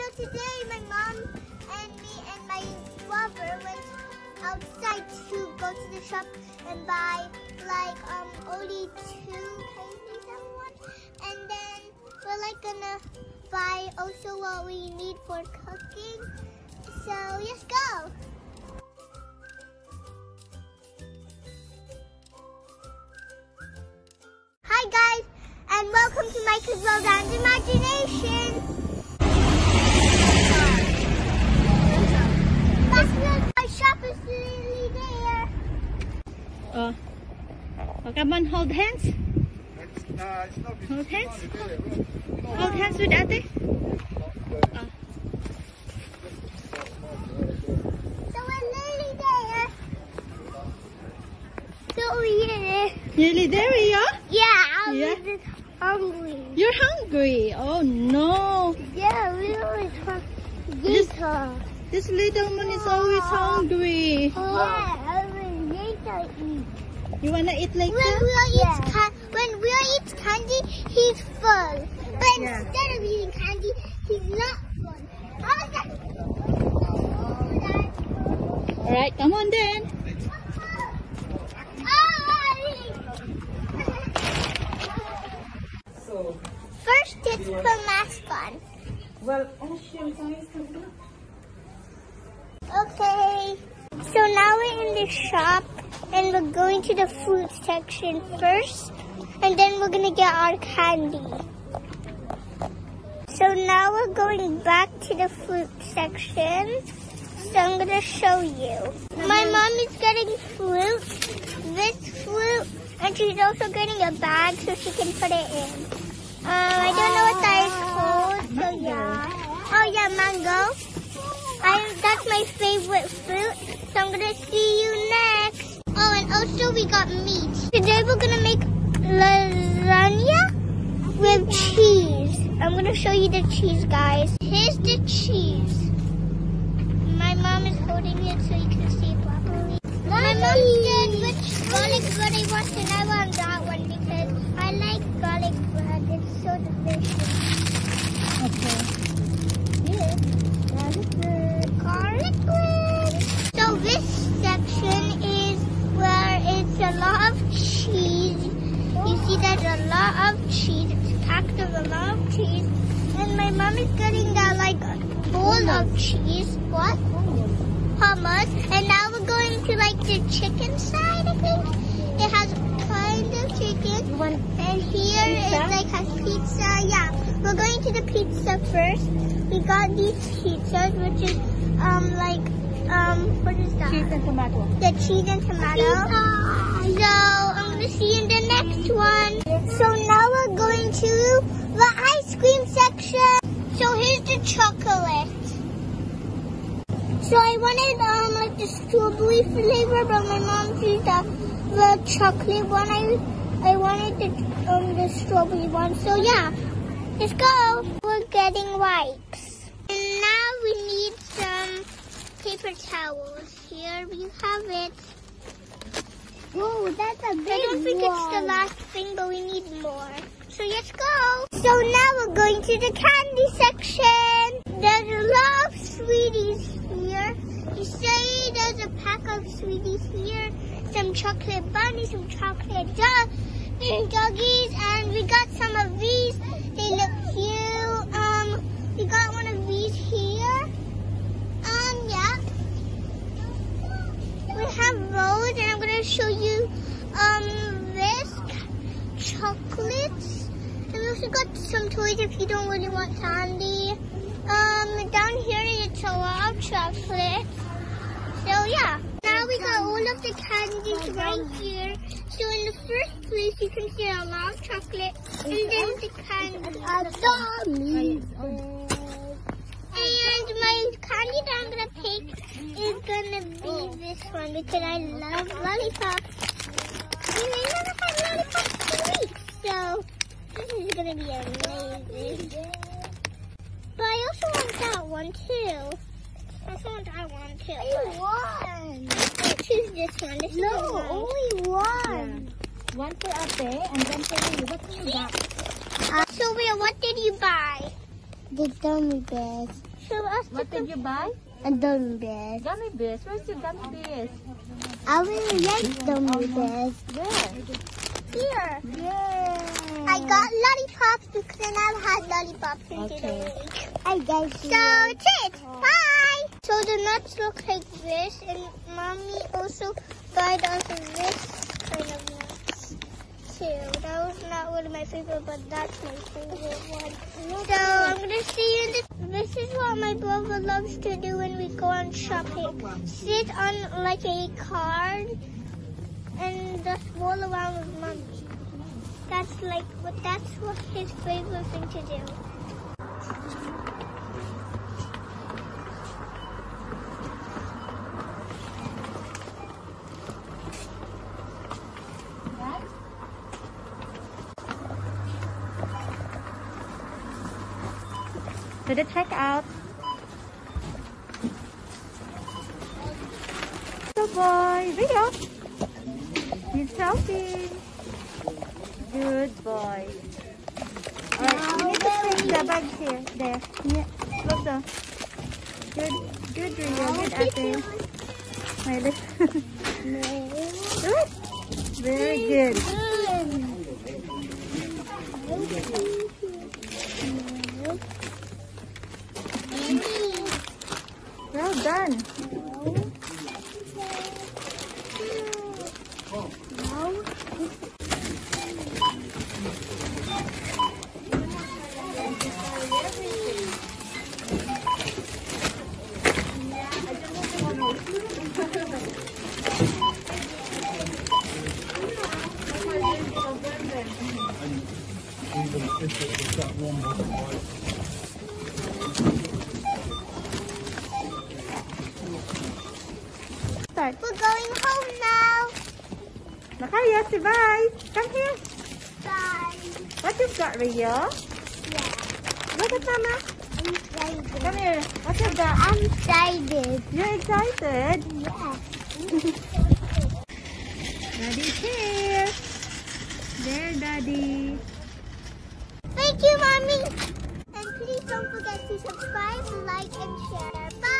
So today my mom and me and my brother went outside to go to the shop and buy like um only two candies and one and then we're like gonna buy also what we need for cooking. So let's go. Hi guys and welcome to Micah's World and Imagination. Come on, hold hands. It's, nah, it's not Hold hands. You know, Hold hands with ate. Oh. So we're nearly there. So yeah. Nearly there we are. Yeah, I'm Yeah. just hungry. You're hungry. Oh no. Yeah, we always hungry. Later. This little one is always hungry. Yeah, I will later eat. You wanna eat later? When Will eats ca- when Will eats candy, he's full. But Yeah. instead of eating candy, he's not full. How is that? Oh, Alright, come on then. so, First, oh, it's the mask on. well, Okay. So now we're in the shop and we're going to the fruit section first and then we're gonna get our candy. So now we're going back to the fruit section. So I'm gonna show you. My mom is getting fruit, this fruit, and she's also getting a bag so she can put it in. Um, I don't know what that is called, so yeah. Oh yeah, mango. I, that's my favorite fruit. So I'm gonna see you next. Also we got meat. Today we're gonna make lasagna with cheese. I'm gonna show you the cheese, guys. Here's the cheese. My mom is holding it so you can see it properly. My mom said which garlic bread I want, and I want that one because I like garlic bread. It's so delicious. Okay. Yeah, garlic bread. Garlic bread. So this section is where it's a lot of cheese. You see there's a lot of cheese. It's packed with a lot of cheese. And my mom is getting that like bowl of cheese. What? Hummus. And now we're going to like the chicken side, I think. It has kind of chicken. And here it like has pizza. Yeah. We're going to the pizza first. We got these pizzas, which is um like um what is that? Cheese and tomato. The cheese and tomato. So I'm gonna see you in the next one. So now we're going to the ice cream section. So here's the chocolate. So I wanted um like the strawberry flavor, but my mom chose the the chocolate one. I I wanted the um the strawberry one. So yeah, let's go. We're getting wipes, and now we need some paper towels. Here we have it. Whoa, that's a big one. I don't think it's the last thing, but we need more. So let's go. So now we're going to the candy section. There's a lot of sweeties here. You say there's a pack of sweeties here. Some chocolate bunnies, some chocolate dog, doggies, and we got some of these. They look cute. Um, we got one of these here. Um, yeah. We have those, and I'm gonna show you um this chocolates. And we also got some toys if you don't really want candy. Um, down here it's a lot of chocolate. So yeah, now we got all of the candies right here. So in the first place you can see a lot of chocolate, and then the candy. And candy that I'm gonna pick is gonna be this one because I love lollipops. And I never had lollipops in weeks, so this is gonna be amazing. But I also want that one too. I also want that one too. Only one. I choose this one. This no, is only one. One for ate and then for you. What do you got? Uh, Sylvia, what did you buy? The gummy bears. Show us What did you buy? a gummy bears. Gummy bears. Where's your gummy bears? I really like gummy oh, bears. Where? Here. Yay! I got lollipops because I never had lollipops in Okay. today. I guess so. That's it. Bye. So the nuts look like this, and mommy also got us this kind of nuts too. That was not one of my favorite, but that's my favorite one. So I'm gonna see you in the. This is what my brother loves to do when we go on shopping. Sit on like a card and just roll around with mommy. That's like, that's what his favorite thing to do. To the checkout. Good boy. Rio. He's helping. Good boy. Alright, you need to place the bags here. There. Yeah. Closer. Good. Good, Rio. Good, Ate. My. Good. Very good. Start. We're going home now. Makaya, say bye. Come here. Bye. What you got, Rio? Yeah. Look at Mama. I'm excited. Come here. What you got? I'm excited. You're excited? Yeah. Daddy's here. There, Daddy. Thank you, mommy. And please don't forget to subscribe, like, and share. Bye.